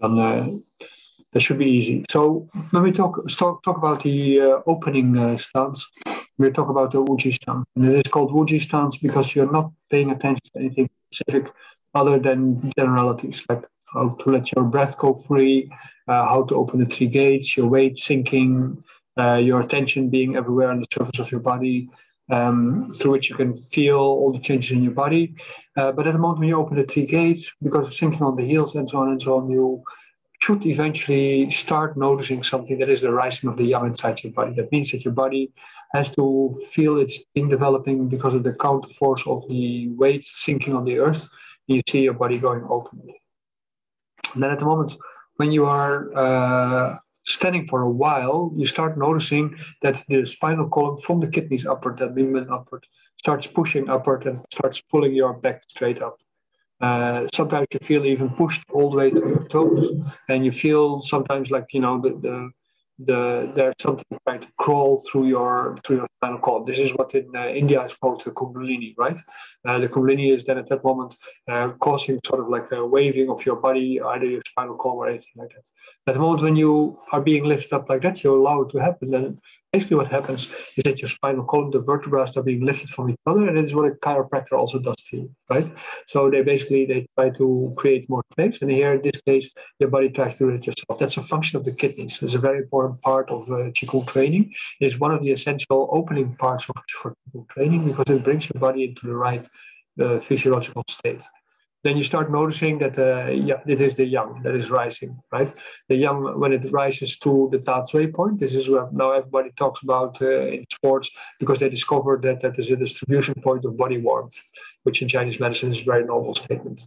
then uh, that should be easy. So when we talk talk, talk about the uh, opening uh, stance, we talk about the Wuji stance. And it is called Wuji stance because you're not paying attention to anything specific other than generalities like how to let your breath go free, uh, how to open the three gates, your weight sinking, uh, your attention being everywhere on the surface of your body, um, through which you can feel all the changes in your body. Uh, but at the moment when you open the three gates, because of sinking on the heels and so on and so on, you should eventually start noticing something that is the rising of the yang inside your body. That means that your body has to feel its in developing because of the counter force of the weight sinking on the earth. You see your body going open. And then at the moment when you are uh, standing for a while, you start noticing that the spinal column from the kidneys upward, that movement upward, starts pushing upward and starts pulling your back straight up. Uh, sometimes you feel even pushed all the way to your toes, and you feel sometimes like you know the, the the there's something trying to crawl through your through your spinal cord. This is what in uh, India is called the kundalini, right? Uh, the kundalini is then at that moment uh, causing sort of like a waving of your body, either your spinal cord or anything like that. At the moment when you are being lifted up like that, you allow it to happen. Then basically what happens is that your spinal column, the vertebrae are being lifted from each other, and this is what a chiropractor also does to you, right? So they basically they try to create more space, and here in this case, your body tries to do it yourself. That's a function of the kidneys. It's a very important part of uh, Qigong training. It's one of the essential opening parts of for Qigong training because it brings your body into the right uh, physiological state then you start noticing that uh, yeah, it is the yang that is rising, right? The yang, when it rises to the Dazhui point, this is what now everybody talks about uh, in sports because they discovered that that is a distribution point of body warmth, which in Chinese medicine is a very normal statement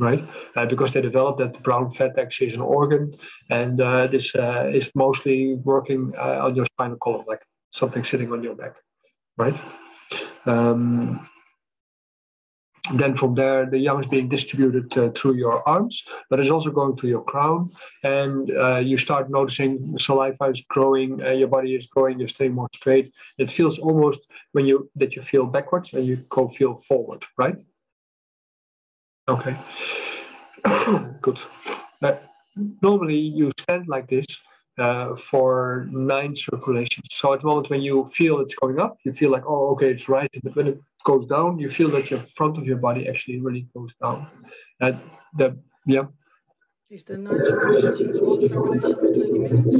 right? Uh, because they developed that brown fat actually is an organ, and uh, this uh, is mostly working uh, on your spinal column, like something sitting on your back, right? Um, then from there, the yang is being distributed uh, through your arms, but it's also going to your crown. And uh, you start noticing saliva is growing, uh, your body is growing, you're staying more straight. It feels almost when you that you feel backwards and you go feel forward, right? Okay, good. Uh, normally you stand like this uh, for nine circulations. So at the moment when you feel it's going up, you feel like, oh, okay, it's rising. But when it goes down, you feel that your front of your body actually really goes down. And the yeah. Is the nine circulations one circulation of 20 minutes?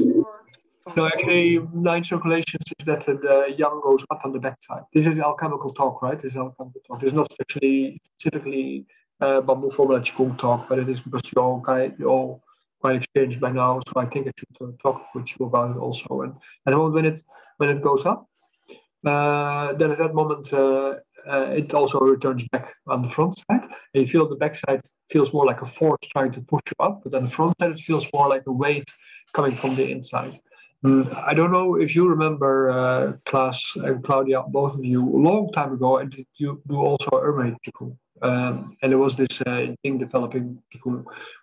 Or no, actually, nine circulations is that the yang goes up on the backside. This is alchemical talk, right? This is alchemical talk. It's not actually specifically uh, bamboo formula qigong talk, but it is because you all kind you all quite experienced by now. So I think I should uh, talk with you about it also. And at the moment when it when it goes up, uh, then at that moment uh, uh, it also returns back on the front side. And you feel the back side feels more like a force trying to push you up, but on the front side it feels more like a weight coming from the inside. Mm, I don't know if you remember uh, and Claudia, both of you, a long time ago, and did you do also Emei Qigong. Um, and there was this uh, thing developing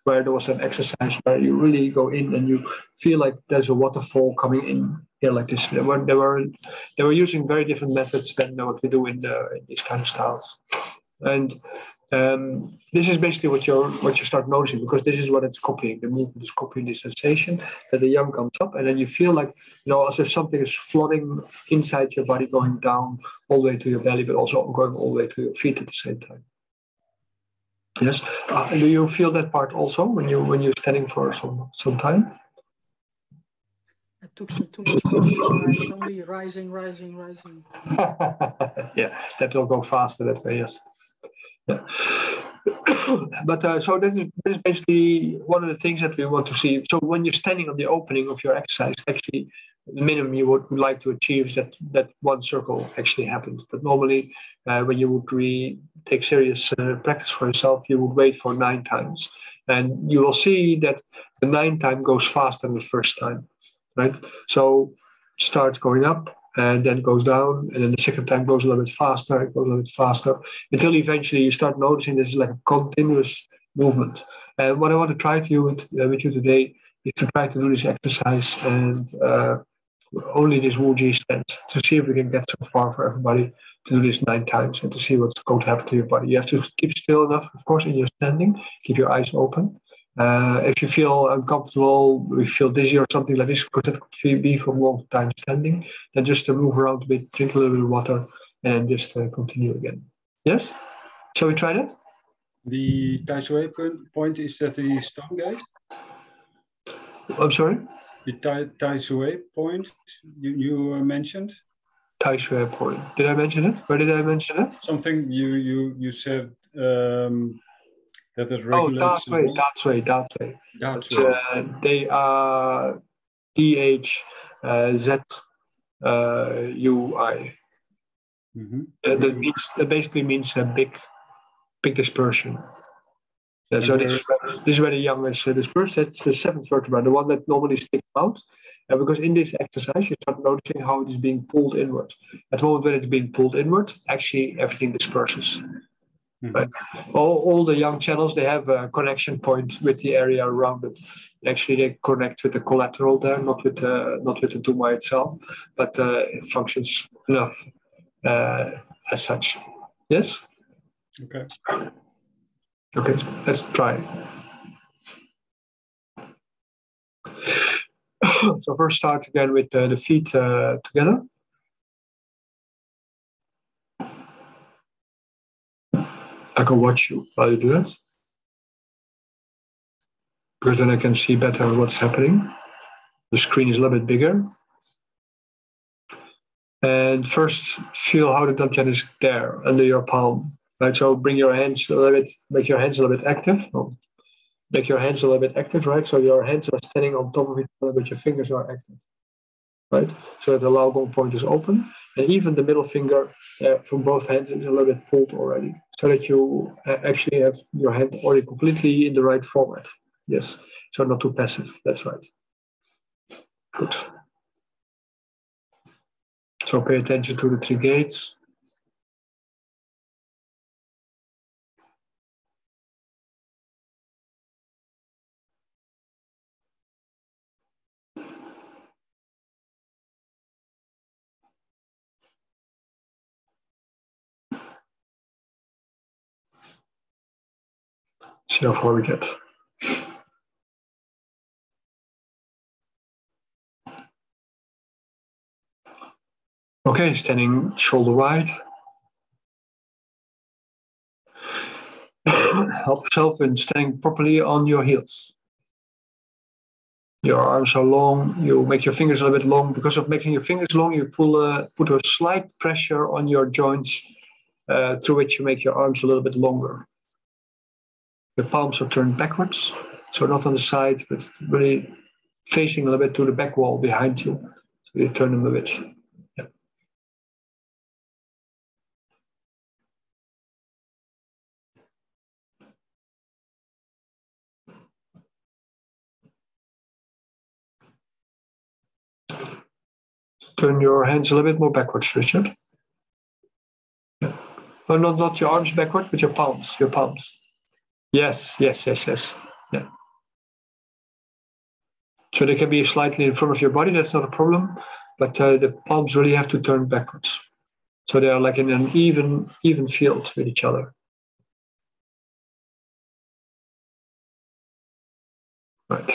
where there was an exercise where you really go in and you feel like there's a waterfall coming in here like this. They were they were they were using very different methods than what we do in, the, in these kind of styles. And um, this is basically what you what you start noticing because this is what it's copying. The movement is copying the sensation that the yang comes up, and then you feel like you know as if something is flooding inside your body, going down all the way to your belly, but also going all the way to your feet at the same time. Yes. Uh, do you feel that part also when you when you're standing for some some time? I took some too much coffee, so I was only rising, rising, rising. yeah, that will go faster that way. Yes. Yeah. but uh, so this is, basically one of the things that we want to see. So when you're standing on the opening of your exercise, actually the minimum you would like to achieve is that that one circle actually happens. But normally, uh, when you would re- take serious uh, practice for yourself, you would wait for nine times, and you will see that the nine time goes faster than the first time, right? So starts going up and then goes down, and then the second time goes a little bit faster, it goes a little bit faster, until eventually you start noticing this is like a continuous movement. And what I want to try to do with, uh, with you today is to try to do this exercise and uh, only this Wuji stance to see if we can get so far for everybody to do this nine times and to see what's going to happen to your body. You have to keep still enough, of course, in your standing, keep your eyes open. Uh, if you feel uncomfortable, you feel dizzy or something like this, because that could be from long time standing, then just uh, move around a bit, drink a little bit of water, and just uh, continue again. Yes? Shall we try that? The Tai Sui point is that the stone gate? I'm sorry? The Tai, tai Sui point you, you uh, mentioned? Tai Sui point. Did I mention it? Where did I mention it? Something you you you said um, that it Oh, regulates. that way, that way, that way. That's It's, uh, they are D H uh, Z uh, U I. hmm Uh, that means that basically means a big, big dispersion. Yeah, so this is, where, this is where the yang is uh, dispersed. That's the seventh vertebra, the one that normally sticks out. And because in this exercise, you start noticing how it is being pulled inward. At the moment when it's being pulled inward, actually everything disperses. Right. All, all the yang channels, they have a connection point with the area around it. Actually, they connect with the collateral there, not with the, not with the tumor itself, but uh, it functions enough uh, as such. Yes? Okay. Okay, let's try. so first start again with uh, the feet uh, together. Can watch you while you do that. Because then I can see better what's happening. The screen is a little bit bigger. And first feel how the dantian is there under your palm. Right, so bring your hands a little bit, make your hands a little bit active. Make your hands a little bit active, right? So your hands are standing on top of each other, but your fingers are active. Right? So that the Laogong point is open. And even the middle finger uh, from both hands is a little bit pulled already. So that you uh, actually have your hand already completely in the right format. Yes. So not too passive. That's right. Good. So pay attention to the three gates. See how far we get. Okay, standing shoulder wide. Help yourself in standing properly on your heels. Your arms are long. You make your fingers a little bit long. Because of making your fingers long, you pull a, put a slight pressure on your joints, uh, through which you make your arms a little bit longer. Your palms are turned backwards, so not on the side, but really facing a little bit to the back wall behind you. So you turn them a bit. Yeah. Turn your hands a little bit more backwards, Richard. Yeah. Well, not, not your arms backward, but your palms, your palms. Yes, yes, yes, yes. Yeah. So they can be slightly in front of your body, that's not a problem, but uh, the palms really have to turn backwards. So they are like in an even even field with each other. Right.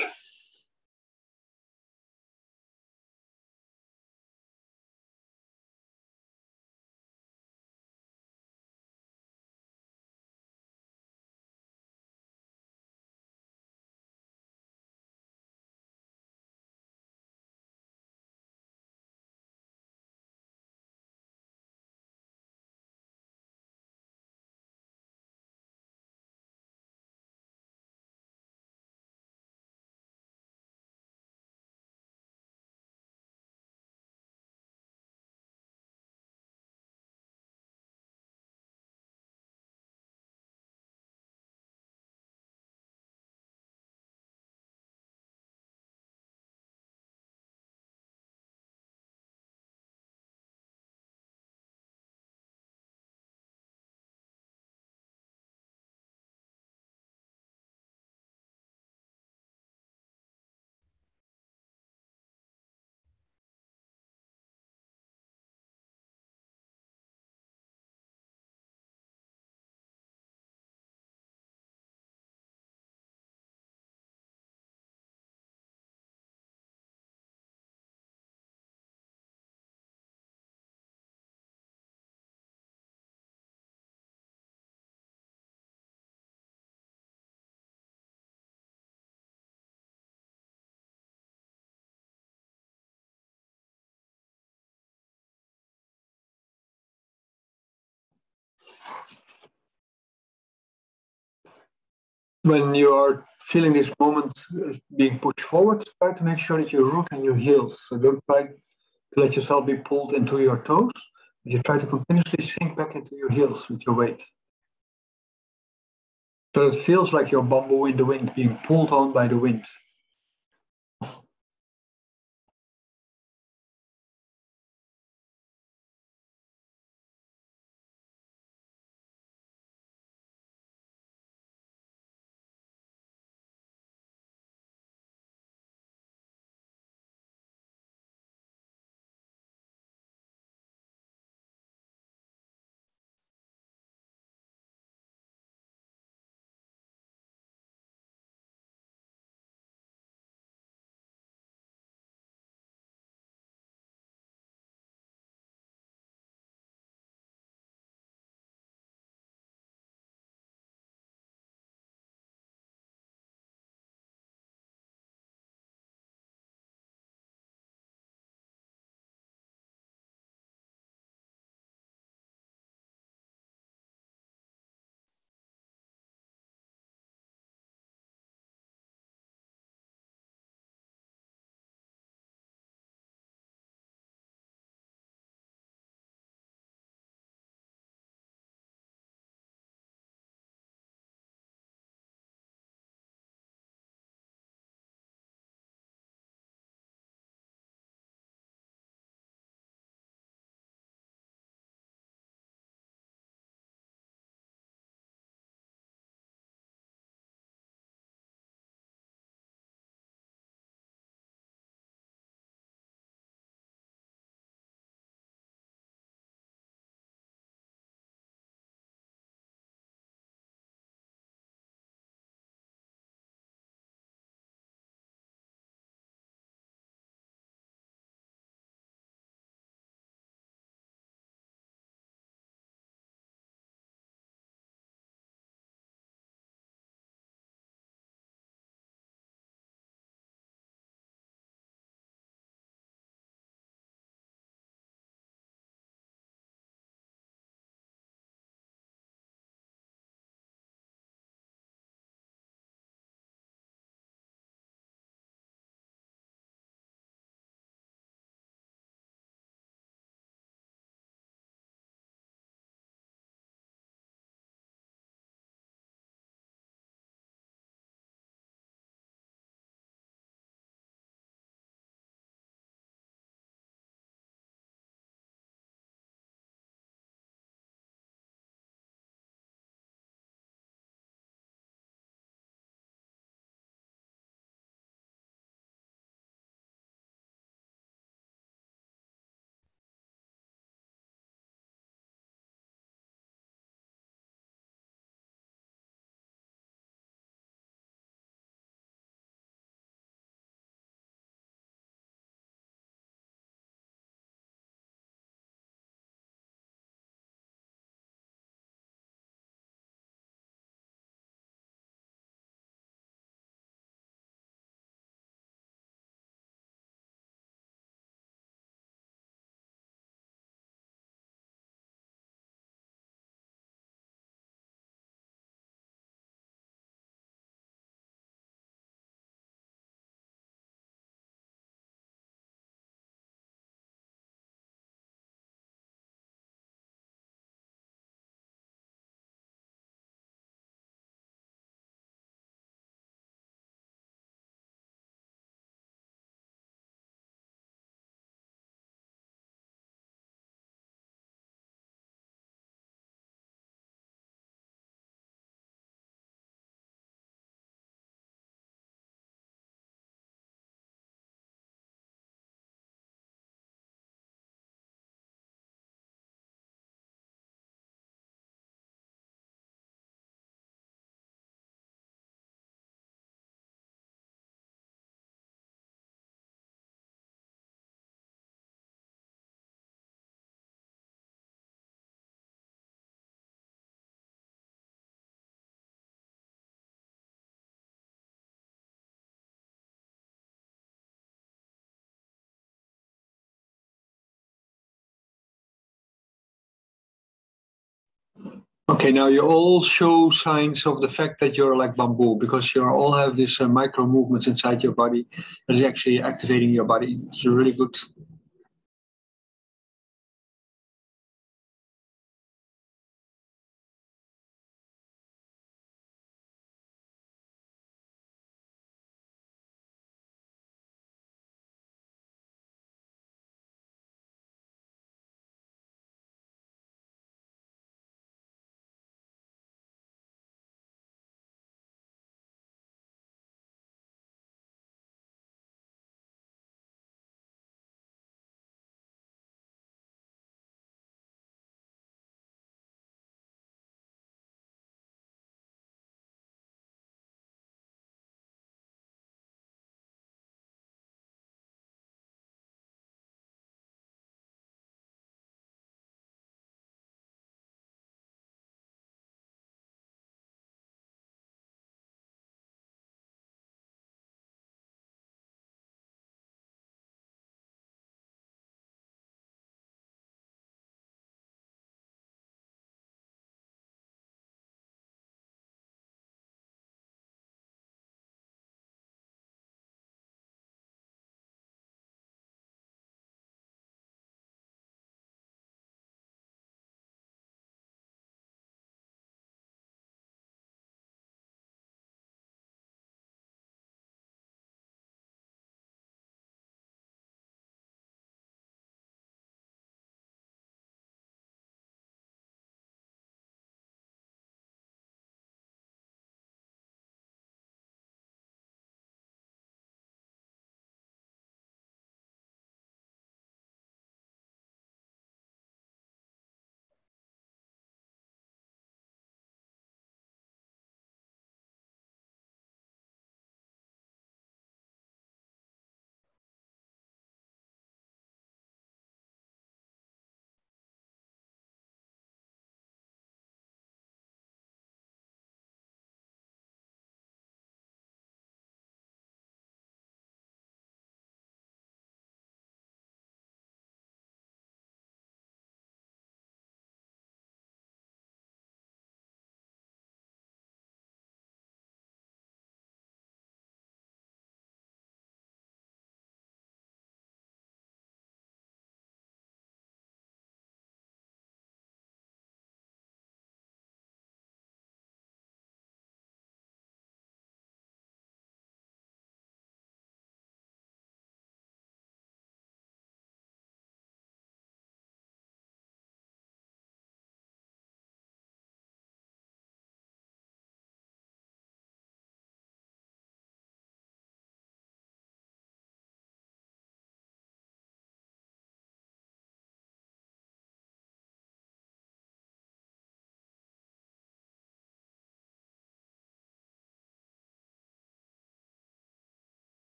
When you are feeling this moment uh, being pushed forward, try to make sure that you root and your heels. So don't try to let yourself be pulled into your toes. But you try to continuously sink back into your heels with your weight. So it feels like your bamboo in the wind being pulled on by the wind. Okay, now you all show signs of the fact that you're like bamboo because you all have these uh, micro movements inside your body that is actually activating your body. It's a really good.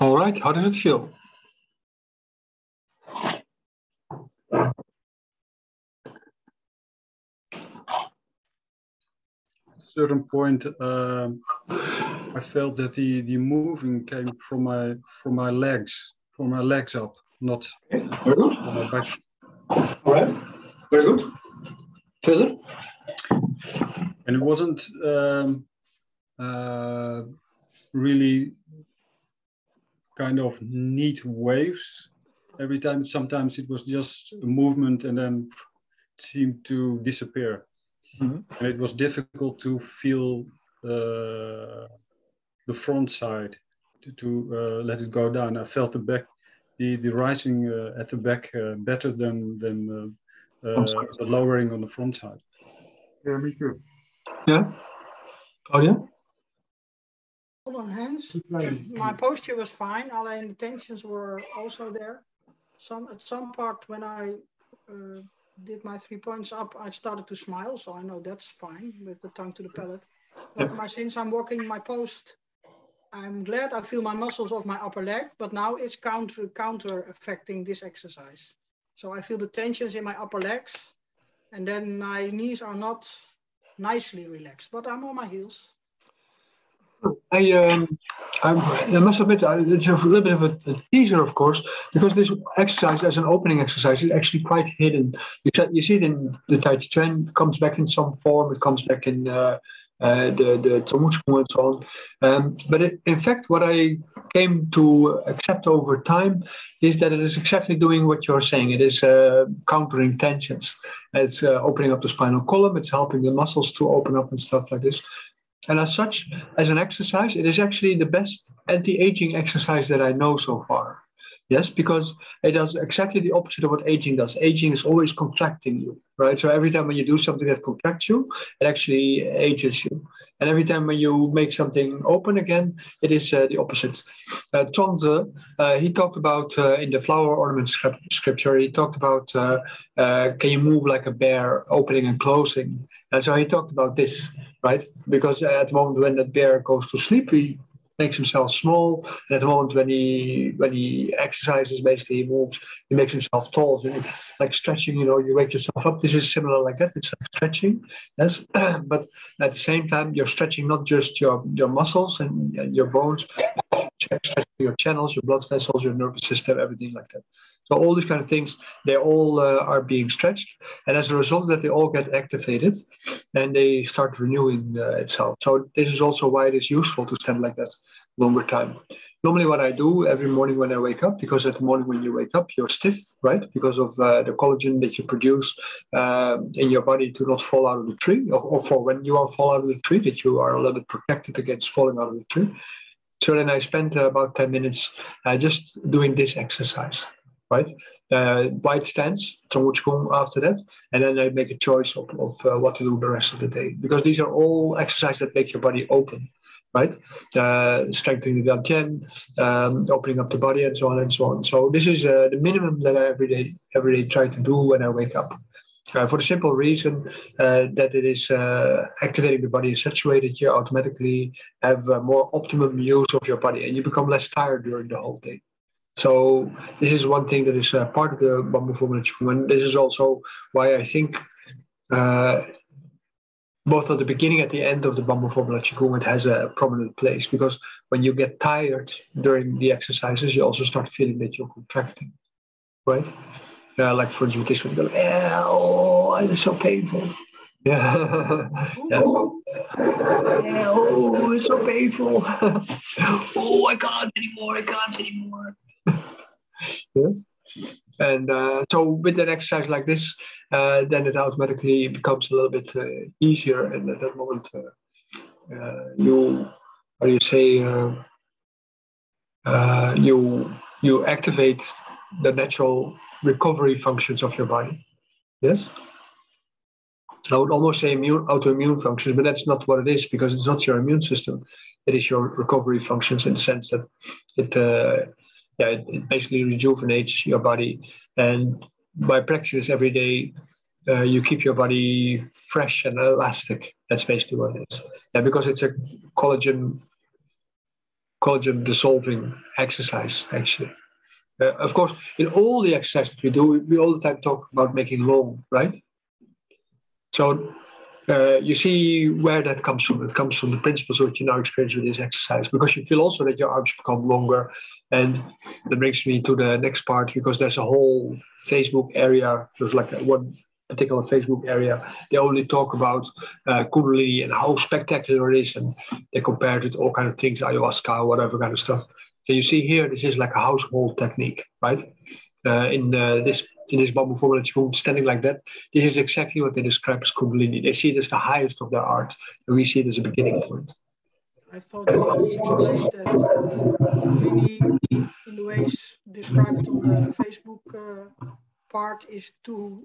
All right, how does it feel? certain point, um, I felt that the the moving came from my from my legs, from my legs up, not okay. very good. from my back. All right, very good. Further. And it wasn't um, uh, really kind of neat waves every time. Sometimes it was just a movement and then it seemed to disappear. Mhm. And it was difficult to feel uh, the front side to, to uh, let it go down. I felt the back, the, the rising uh, at the back uh, better than, than uh, uh, the lowering on the front side. Yeah, me too. Yeah. Claudia? Hold on, trying. My posture was fine, alleen the tensions were also there. Some at some part when I uh, did my three points up, I started to smile, so I know that's fine with the tongue to the palate. But my, since I'm walking my post, I'm glad I feel my muscles of my upper leg, but now it's counter counter affecting this exercise. So I feel the tensions in my upper legs, and then my knees are not nicely relaxed, but I'm on my heels. I, um, I must admit, it's a little bit of a, a teaser, of course, because this exercise, as an opening exercise, is actually quite hidden. You, see- you see it in the Tai Chi Chuan, comes back in some form, it comes back in uh, uh, the the and so on. Um, but it, in fact, what I came to accept over time is that it is exactly doing what you're saying. It is uh, countering tensions. It's uh, opening up the spinal column. It's helping the muscles to open up and stuff like this. And as such, as an exercise, it is actually the best anti-aging exercise that I know so far. Yes, because it does exactly the opposite of what aging does. Aging is always contracting you, right? So every time when you do something that contracts you, it actually ages you. And every time when you make something open again, it is uh, the opposite. Uh, uh, he talked about uh, in the flower ornament script, scripture, he talked about uh, can you move like a bear, opening and closing. And so he talked about this, right? Because at the moment when that bear goes to sleep, he makes himself small. And at the moment when he when he exercises, basically he moves, he makes himself tall. So like stretching, you know, you wake yourself up. This is similar like that. It's like stretching, yes. but at the same time, you're stretching not just your your muscles and, your bones, your channels, your blood vessels, your nervous system, everything like that. So all these kind of things, they all uh, are being stretched, and as a result that, they all get activated, and they start renewing uh, itself. So this is also why it is useful to stand like that longer time. Normally, what I do every morning when I wake up, because at the morning when you wake up, you're stiff, right? Because of uh, the collagen that you produce uh, in your body to not fall out of the tree, or, or for when you are fall out of the tree, that you are a little bit protected against falling out of the tree. So then I spent about 10 minutes uh, just doing this exercise right? Uh, wide stance, Zhongwu after that, and then I make a choice of, of uh, what to do the rest of the day because these are all exercises that make your body open, right? Uh, strengthening the dantian, um, opening up the body, and so on and so on. So this is uh, the minimum that I every day every day try to do when I wake up. Uh, for the simple reason uh, that it is activating the body in such a way that you automatically have more optimum use of your body and you become less tired during the whole day. So this is one thing that is uh, part of the Bamboo Formula Qigong, and this is also why I think uh, both at the beginning and at the end of the Bamboo Formula it has a prominent place because when you get tired during the exercises, you also start feeling that you're contracting, right? Uh, like for instance, this one, go, yeah, oh, it's so painful. Yeah. yeah oh, it's so painful. oh, I can't anymore. I can't anymore yes. And uh, so with an exercise like this, uh, then it automatically becomes a little bit uh, easier. And at that moment, uh, uh, you, how do you say, uh, you you activate the natural recovery functions of your body. Yes. I would almost say immune, autoimmune functions, but that's not what it is because it's not your immune system. It is your recovery functions in the sense that it yeah, it, it basically rejuvenates your body. And by practicing this every day, uh, you keep your body fresh and elastic. That's basically what it is. Yeah, because it's a collagen collagen dissolving exercise, actually. Uh, of course, in all the exercises we do, we all the time talk about making long, right? So uh, you see where that comes from. It comes from the principles which you now experience with this exercise, because you feel also that your arms become longer. And that brings me to the next part, because there's a whole Facebook area, there's like one particular Facebook area, they only talk about uh, Kundalini and how spectacular it is, and they compare it with all kind of things, ayahuasca, whatever kind of stuff. So you see here, this is like a household technique, right? Uh, in uh, this in this bamboo formula standing like that, this is exactly what they describe as Kundalini. They see it as the highest of their art, and we see it as a beginning point. I thought you explained that uh, Kundalini, in the ways described on the Facebook uh, part, is too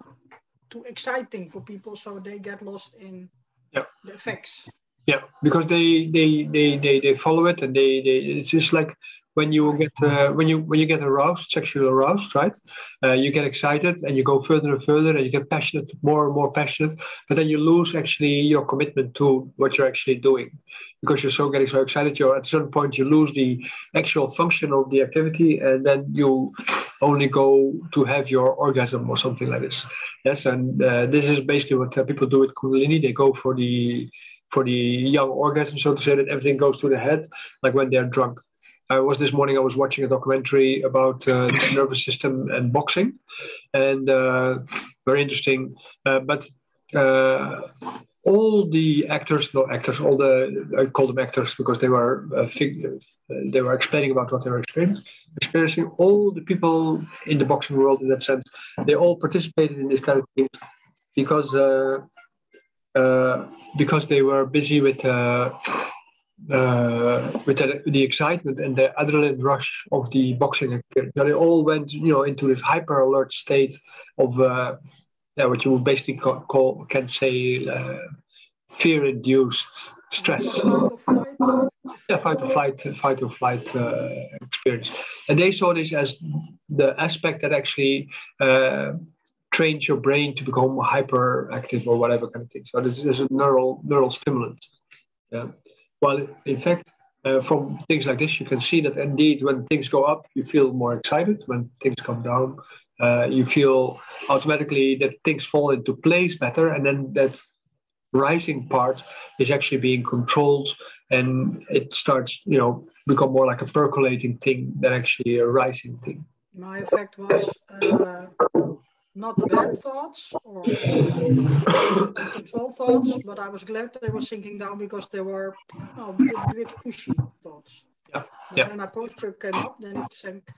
too exciting for people, so they get lost in yeah. the effects. Yeah, because they they they they, they follow it, and they, they it's just like when you get uh, when you when you get aroused, sexually aroused, right? Uh, you get excited and you go further and further, and you get passionate, more and more passionate. But then you lose actually your commitment to what you're actually doing, because you're so getting so excited. You're at a certain point you lose the actual function of the activity, and then you only go to have your orgasm or something like this. Yes, and uh, this is basically what uh, people do with Kundalini. They go for the for the yang orgasm, so to say, that everything goes to the head, like when they're drunk. I was this morning. I was watching a documentary about uh, the nervous system and boxing, and uh, very interesting. Uh, but uh, all the actors, not actors, all the I call them actors because they were uh, fig- they were explaining about what they were experiencing. Experiencing all the people in the boxing world in that sense, they all participated in this kind of thing because uh, because they were busy with uh, with the, the, excitement and the adrenaline rush of the boxing experience. they all went, you know, into this hyper alert state of uh, yeah, what you would basically call, call can say uh, fear-induced stress. Yeah, fight or flight, fight or flight uh, experience. And they saw this as the aspect that actually uh, trains your brain to become hyperactive or whatever kind of thing. So this is a neural neural stimulant. Yeah. Well, in fact, uh, from things like this, you can see that indeed when things go up, you feel more excited. When things come down, uh, you feel automatically that things fall into place better. And then that rising part is actually being controlled and it starts, you know, become more like a percolating thing than actually a rising thing. My effect was uh, not bad thoughts or control thoughts, but I was glad they were sinking down because they were a, bit, a bit pushy thoughts. Yeah. But yeah. when my posture came up, then it sank.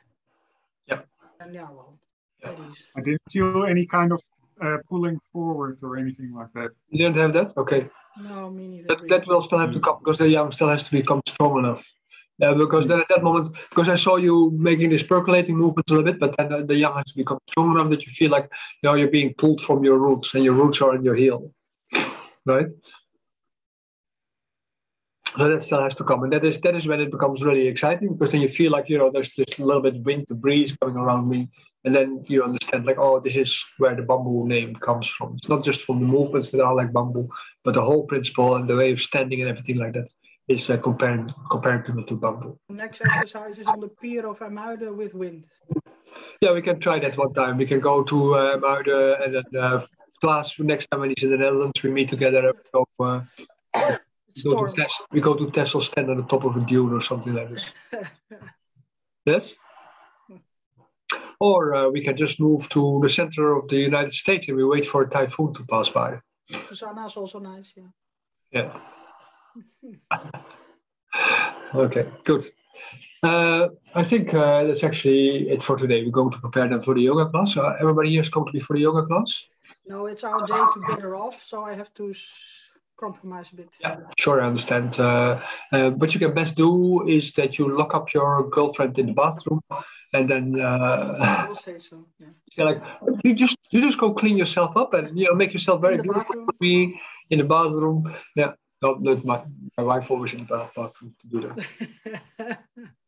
Yeah. And yeah, well, that is. I didn't feel any kind of uh, pulling forward or anything like that. You didn't have that? Okay. No, me neither. That, that will still have to come because the yang still has to become strong enough. Yeah, because hmm. then at that moment, because I saw you making this percolating movement a little bit, but then the, the yang has to become strong enough that you feel like you know you're being pulled from your roots and your roots are in your heel, right? So that still has to come, and that is that is when it becomes really exciting because then you feel like you know there's this little bit wind, the breeze coming around me, and then you understand like oh this is where the bamboo name comes from. It's not just from the movements that are like bamboo, but the whole principle and the way of standing and everything like that is uh, comparing comparing people to bamboo. Next exercise is on the pier of IJmuiden with wind. Yeah, we can try that one time. We can go to uh, IJmuiden and then uh, class next time when he's in the Netherlands, we meet together. And go, uh, go to test, we go to Texel stand on the top of a dune or something like this. yes. Or uh, we can just move to the center of the United States and we wait for a typhoon to pass by. Susanna is also nice, yeah. Yeah. okay, good. Uh, I think uh, that's actually it for today. We're going to prepare them for the yoga class. Uh, everybody here is going to be for the yoga class? No, it's our day together off, so I have to compromise a bit. Yeah, sure, I understand. Uh, uh, what you can best do is that you lock up your girlfriend in the bathroom, and then uh, I will say so. Yeah. Yeah, like you just you just go clean yourself up and you know make yourself very beautiful in the bathroom. Yeah. No, not my, my wife always in the bathroom to do that.